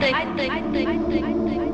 think, I think I think I think I think.